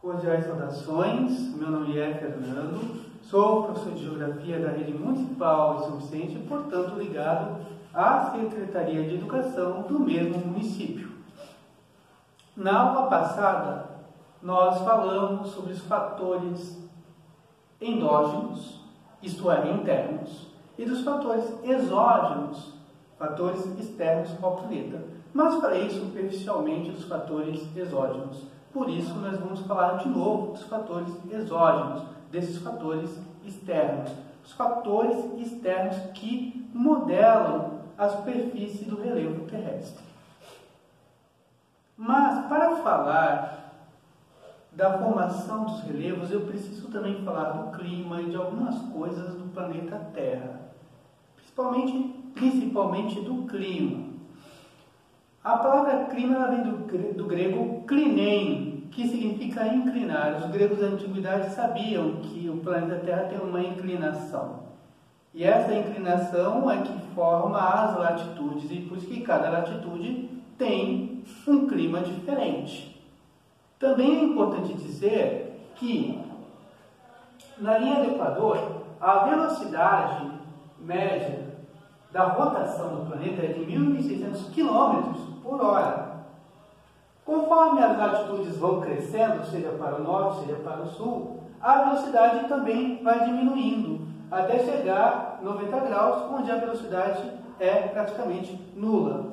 Cordiais saudações, meu nome é Fernando, sou professor de Geografia da Rede Municipal de São Vicente portanto, ligado à Secretaria de Educação do mesmo município. Na aula passada, nós falamos sobre os fatores endógenos, isto é, internos, e dos fatores exógenos, fatores externos ao planeta. Mas falei superficialmente dos fatores exógenos. Por isso, nós vamos falar de novo dos fatores exógenos, desses fatores externos. Os fatores externos que modelam a superfície do relevo terrestre. Mas, para falar da formação dos relevos, eu preciso também falar do clima e de algumas coisas do planeta Terra, principalmente, principalmente do clima. A palavra clima vem do, do grego klinein, que significa inclinar. Os gregos da antiguidade sabiam que o planeta Terra tem uma inclinação. E essa inclinação é que forma as latitudes, e por isso que cada latitude tem um clima diferente. Também é importante dizer que na linha do Equador, a velocidade média da rotação do planeta é de 1.600 km por hora. Conforme as latitudes vão crescendo, seja para o norte, seja para o sul, a velocidade também vai diminuindo, até chegar a 90 graus, onde a velocidade é praticamente nula.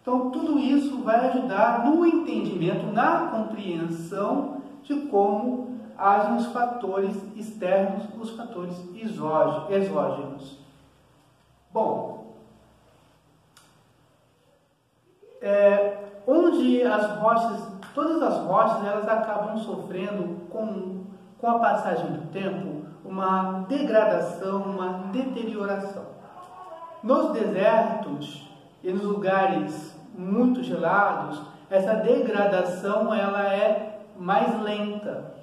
Então, tudo isso vai ajudar no entendimento, na compreensão de como agem os fatores externos, os fatores exógenos. Bom, é, onde as rochas, todas as rochas, elas acabam sofrendo com, com a passagem do tempo uma degradação, uma deterioração. Nos desertos e nos lugares muito gelados, essa degradação ela é mais lenta.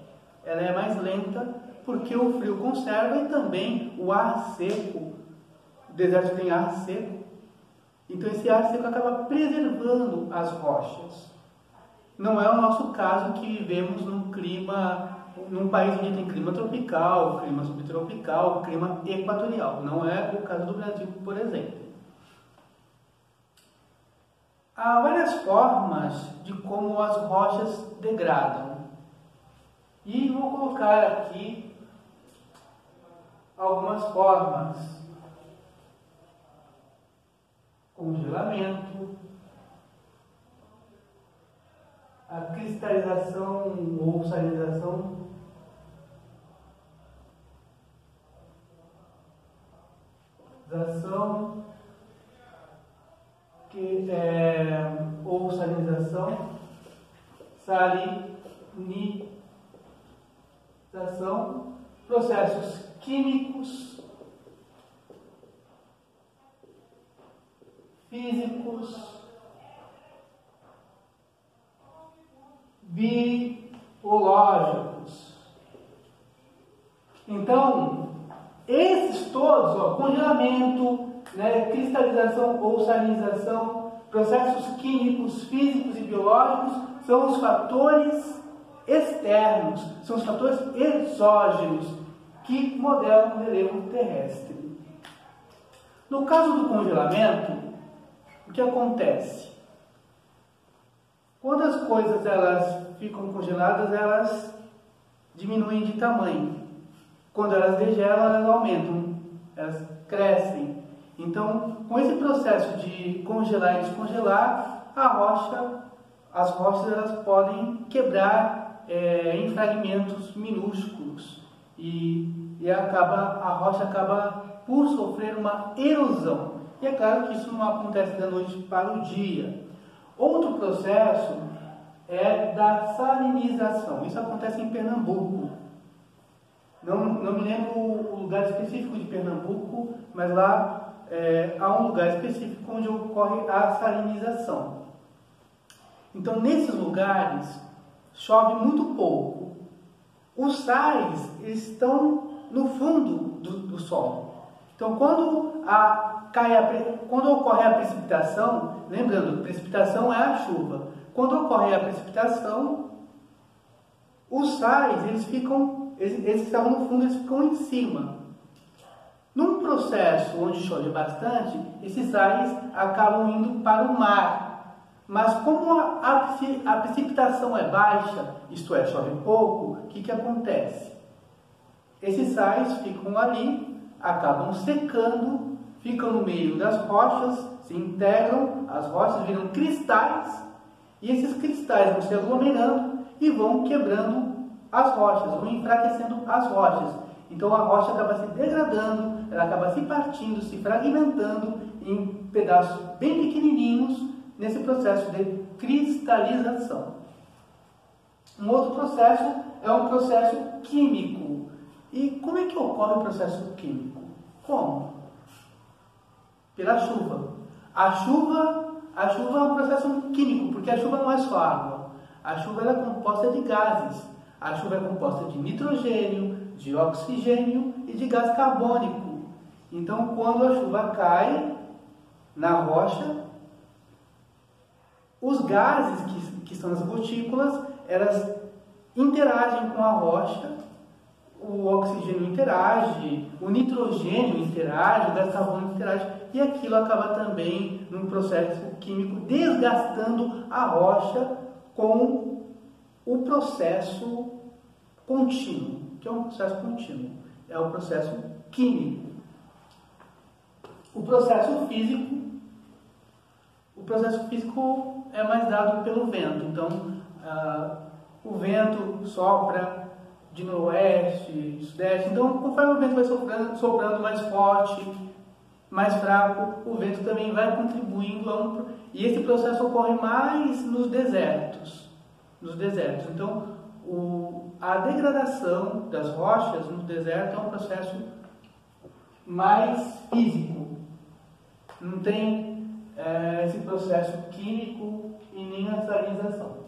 Ela é mais lenta porque o frio conserva e também o ar seco. O deserto tem ar seco então esse ar seco acaba preservando as rochas. Não é o nosso caso que vivemos num clima, num país onde tem clima tropical, clima subtropical, clima equatorial. Não é o caso do Brasil, por exemplo. Há várias formas de como as rochas degradam. E vou colocar aqui algumas formas congelamento, a cristalização ou salinização ação que é, ou salinização, salinização, processos químicos físicos, biológicos. Então, esses todos, ó, congelamento, né, cristalização ou salinização, processos químicos, físicos e biológicos, são os fatores externos, são os fatores exógenos que modelam o relevo terrestre. No caso do congelamento, o que acontece? Quando as coisas elas ficam congeladas, elas diminuem de tamanho. Quando elas degelam, elas aumentam, elas crescem. Então, com esse processo de congelar e descongelar, a rocha, as rochas elas podem quebrar é, em fragmentos minúsculos e, e acaba, a rocha acaba por sofrer uma erosão. E é claro que isso não acontece da noite para o dia. Outro processo é da salinização. Isso acontece em Pernambuco. Não, não me lembro o lugar específico de Pernambuco, mas lá é, há um lugar específico onde ocorre a salinização. Então, nesses lugares, chove muito pouco. Os sais estão no fundo do, do solo. Então, quando a cai a, quando ocorre a precipitação, lembrando, precipitação é a chuva. Quando ocorre a precipitação, Os sais, eles ficam, eles, estavam no fundo, eles ficam em cima. Num processo onde chove bastante, esses sais acabam indo para o mar. Mas como a, a, a precipitação é baixa, isto é, chove pouco, o que, que acontece? Esses sais ficam ali, acabam secando, ficam no meio das rochas, se integram, as rochas viram cristais, e esses cristais vão se aglomerando e vão quebrando as rochas, vão enfraquecendo as rochas. Então a rocha acaba se degradando, ela acaba se partindo, se fragmentando em pedaços bem pequenininhos nesse processo de cristalização. Um outro processo é um processo químico. E como é que ocorre o processo químico? Como? Pela chuva. A chuva, a chuva é um processo químico, porque a chuva não é só água. A chuva é composta de gases. A chuva é composta de nitrogênio, de oxigênio e de gás carbônico. Então, quando a chuva cai na rocha, os gases que, que são as gotículas, elas interagem com a rocha, o oxigênio interage, o nitrogênio interage, o gás carbônico interage, e aquilo acaba também num processo químico desgastando a rocha com o processo contínuo, que é um processo contínuo, é o processo químico. O processo físico, o processo físico é mais dado pelo vento. Então, uh, o vento sopra de noroeste, sudeste. Então, conforme o vento vai soprando, soprando mais forte, mais fraco, o vento também vai contribuindo a um, e esse processo ocorre mais nos desertos, nos desertos. Então, o, a degradação das rochas no deserto é um processo mais físico. Não tem é, esse processo químico e nem a salinização.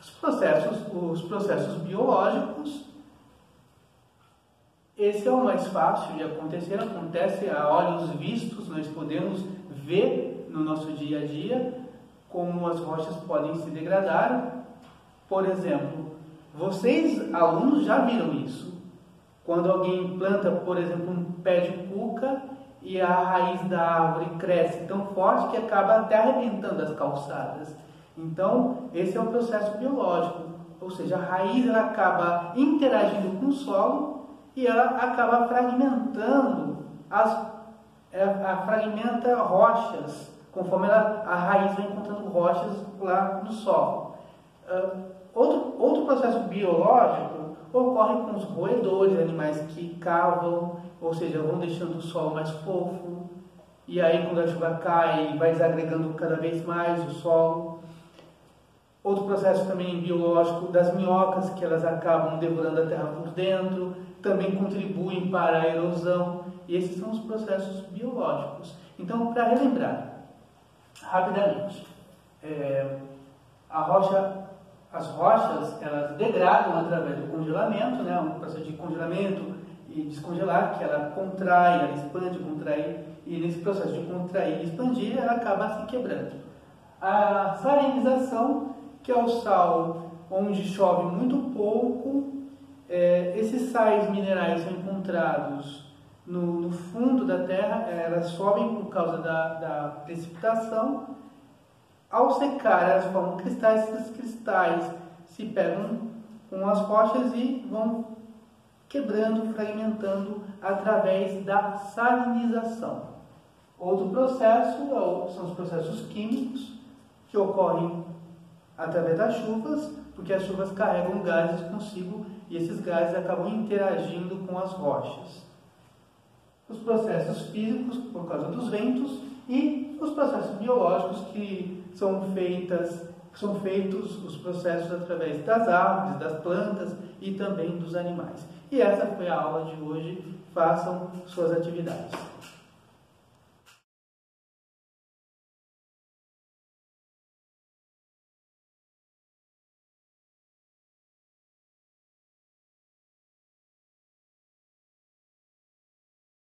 Os processos, os processos biológicos esse é o mais fácil de acontecer, acontece a olhos vistos, nós podemos ver no nosso dia a dia como as rochas podem se degradar. Por exemplo, vocês, alunos, já viram isso. Quando alguém planta, por exemplo, um pé de cuca e a raiz da árvore cresce tão forte que acaba até arrebentando as calçadas. Então, esse é o processo biológico, ou seja, a raiz ela acaba interagindo com o solo e ela acaba fragmentando as é, a, fragmenta rochas conforme ela, a raiz vai encontrando rochas lá no solo. Uh, outro, outro processo biológico ocorre com os roedores, animais que cavam, ou seja, vão deixando o solo mais fofo, e aí quando a chuva cai, vai desagregando cada vez mais o solo. Outro processo também biológico das minhocas, que elas acabam devorando a terra por dentro, também contribuem para a erosão, e esses são os processos biológicos. Então, para relembrar, rapidamente, é, a rocha, as rochas elas degradam através do congelamento, né, um processo de congelamento e descongelar, que ela contrai, ela expande, contrai, e nesse processo de contrair e expandir, ela acaba se quebrando. A salinização, que é o sal onde chove muito pouco é, esses sais minerais são encontrados no, no, fundo da terra, é, elas sobem por causa da, da precipitação. Ao secar, elas formam cristais, esses cristais se pegam com as rochas e vão quebrando, fragmentando através da salinização. Outro processo é são os processos químicos que ocorrem através das chuvas, porque as chuvas carregam gases consigo e esses gases acabam interagindo com as rochas. Os processos físicos, por causa dos ventos, e os processos biológicos, que são, feitas, são feitos os processos através das árvores, das plantas e também dos animais. E essa foi a aula de hoje. Façam suas atividades.